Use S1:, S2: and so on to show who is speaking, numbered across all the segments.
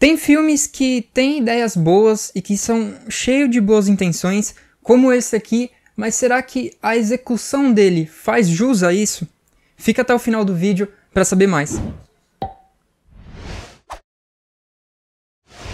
S1: Tem filmes que têm ideias boas e que são cheios de boas intenções, como esse aqui, mas será que a execução dele faz jus a isso? Fica até o final do vídeo para saber mais.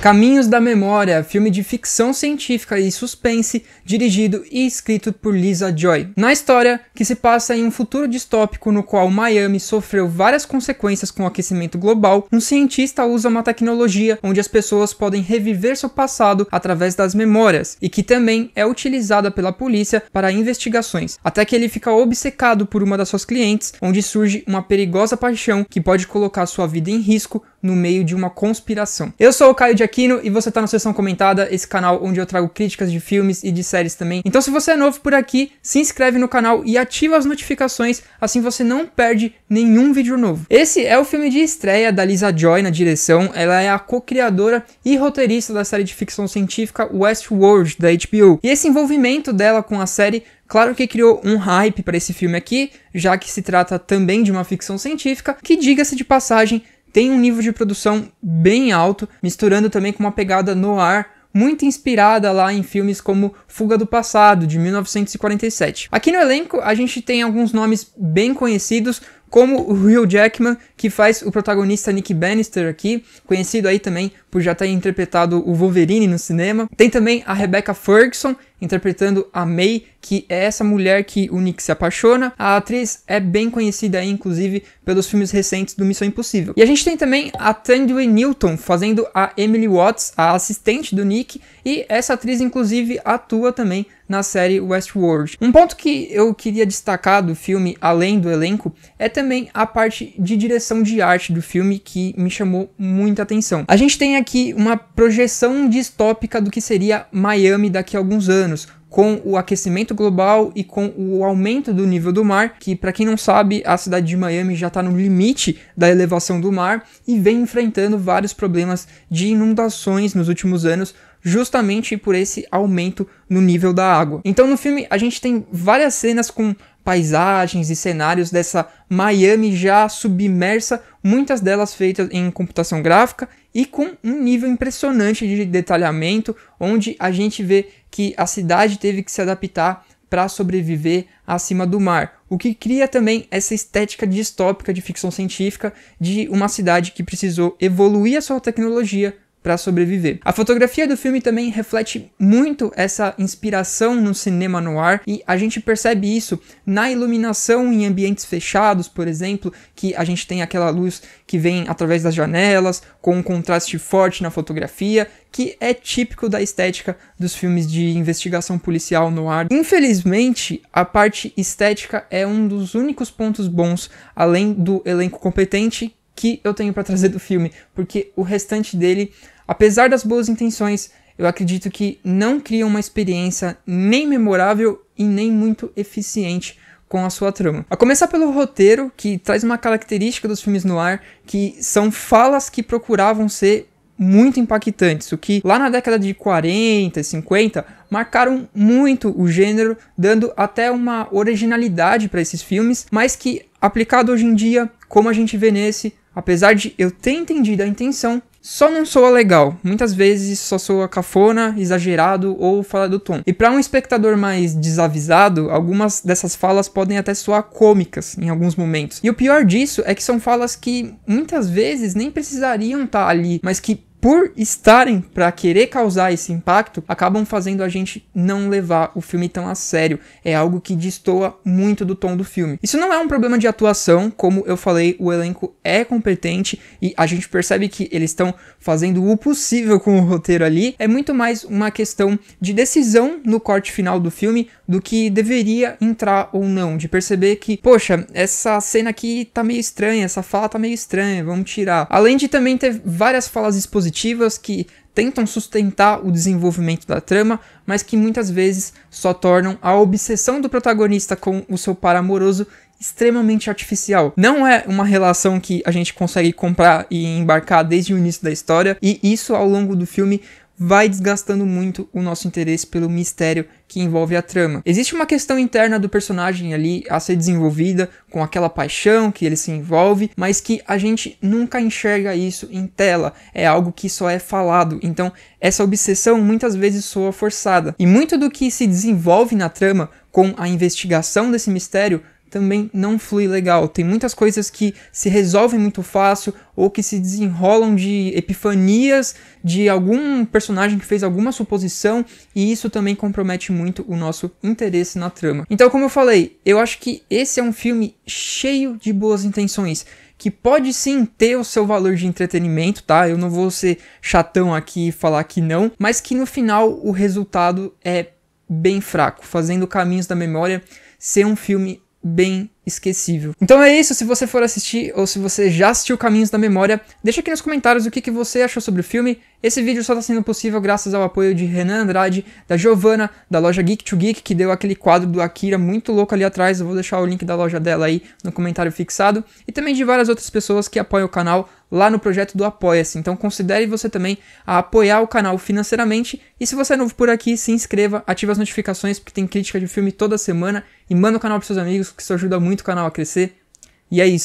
S1: Caminhos da Memória, filme de ficção científica e suspense, dirigido e escrito por Lisa Joy. Na história, que se passa em um futuro distópico no qual Miami sofreu várias consequências com o aquecimento global, um cientista usa uma tecnologia onde as pessoas podem reviver seu passado através das memórias, e que também é utilizada pela polícia para investigações, até que ele fica obcecado por uma das suas clientes, onde surge uma perigosa paixão que pode colocar sua vida em risco no meio de uma conspiração. Eu sou o Caio de Aquino e você está na seção comentada, esse canal onde eu trago críticas de filmes e de séries também. Então se você é novo por aqui, se inscreve no canal e ativa as notificações, assim você não perde nenhum vídeo novo. Esse é o filme de estreia da Lisa Joy na direção, ela é a co-criadora e roteirista da série de ficção científica Westworld da HBO. E esse envolvimento dela com a série Claro que criou um hype para esse filme aqui, já que se trata também de uma ficção científica, que diga-se de passagem, tem um nível de produção bem alto, misturando também com uma pegada no ar muito inspirada lá em filmes como Fuga do Passado, de 1947. Aqui no elenco a gente tem alguns nomes bem conhecidos, como o Hugh Jackman, que faz o protagonista Nick Bannister aqui, conhecido aí também por já ter interpretado o Wolverine no cinema. Tem também a Rebecca Ferguson, interpretando a May, que é essa mulher que o Nick se apaixona. A atriz é bem conhecida inclusive, pelos filmes recentes do Missão Impossível. E a gente tem também a Tandy Newton fazendo a Emily Watts, a assistente do Nick, e essa atriz, inclusive, atua também na série Westworld. Um ponto que eu queria destacar do filme, além do elenco, é também a parte de direção de arte do filme que me chamou muita atenção. A gente tem aqui uma projeção distópica do que seria Miami daqui a alguns anos, com o aquecimento global e com o aumento do nível do mar, que para quem não sabe, a cidade de Miami já está no limite da elevação do mar e vem enfrentando vários problemas de inundações nos últimos anos, justamente por esse aumento no nível da água. Então no filme a gente tem várias cenas com paisagens e cenários dessa Miami já submersa, muitas delas feitas em computação gráfica e com um nível impressionante de detalhamento, onde a gente vê que a cidade teve que se adaptar para sobreviver acima do mar, o que cria também essa estética distópica de ficção científica de uma cidade que precisou evoluir a sua tecnologia para sobreviver. A fotografia do filme também reflete muito essa inspiração no cinema noir e a gente percebe isso na iluminação em ambientes fechados, por exemplo, que a gente tem aquela luz que vem através das janelas, com um contraste forte na fotografia, que é típico da estética dos filmes de investigação policial no ar. Infelizmente, a parte estética é um dos únicos pontos bons, além do elenco competente, que eu tenho para trazer do filme, porque o restante dele Apesar das boas intenções, eu acredito que não cria uma experiência nem memorável e nem muito eficiente com a sua trama. A começar pelo roteiro, que traz uma característica dos filmes no ar, que são falas que procuravam ser muito impactantes, o que lá na década de 40 e 50 marcaram muito o gênero, dando até uma originalidade para esses filmes, mas que aplicado hoje em dia, como a gente vê nesse, apesar de eu ter entendido a intenção, só não soa legal. Muitas vezes só soa cafona, exagerado ou fala do tom. E para um espectador mais desavisado, algumas dessas falas podem até soar cômicas em alguns momentos. E o pior disso é que são falas que muitas vezes nem precisariam estar tá ali, mas que por estarem para querer causar esse impacto, acabam fazendo a gente não levar o filme tão a sério. É algo que destoa muito do tom do filme. Isso não é um problema de atuação, como eu falei, o elenco é competente e a gente percebe que eles estão fazendo o possível com o roteiro ali. É muito mais uma questão de decisão no corte final do filme do que deveria entrar ou não, de perceber que, poxa, essa cena aqui tá meio estranha, essa fala tá meio estranha, vamos tirar. Além de também ter várias falas expositivas que tentam sustentar o desenvolvimento da trama, mas que muitas vezes só tornam a obsessão do protagonista com o seu par amoroso extremamente artificial. Não é uma relação que a gente consegue comprar e embarcar desde o início da história, e isso ao longo do filme vai desgastando muito o nosso interesse pelo mistério que envolve a trama. Existe uma questão interna do personagem ali a ser desenvolvida com aquela paixão que ele se envolve, mas que a gente nunca enxerga isso em tela, é algo que só é falado. Então, essa obsessão muitas vezes soa forçada. E muito do que se desenvolve na trama com a investigação desse mistério também não flui legal. Tem muitas coisas que se resolvem muito fácil ou que se desenrolam de epifanias de algum personagem que fez alguma suposição e isso também compromete muito o nosso interesse na trama. Então, como eu falei, eu acho que esse é um filme cheio de boas intenções que pode sim ter o seu valor de entretenimento, tá? Eu não vou ser chatão aqui e falar que não, mas que no final o resultado é bem fraco, fazendo Caminhos da Memória ser um filme bem esquecível. Então é isso, se você for assistir ou se você já assistiu Caminhos da Memória, deixa aqui nos comentários o que, que você achou sobre o filme. Esse vídeo só está sendo possível graças ao apoio de Renan Andrade, da Giovana, da loja Geek to Geek, que deu aquele quadro do Akira muito louco ali atrás, eu vou deixar o link da loja dela aí no comentário fixado, e também de várias outras pessoas que apoiam o canal lá no projeto do Apoia-se. Então considere você também a apoiar o canal financeiramente, e se você é novo por aqui, se inscreva, ative as notificações, porque tem crítica de filme toda semana, e manda o canal para seus amigos, que isso ajuda muito o canal a crescer. E é isso.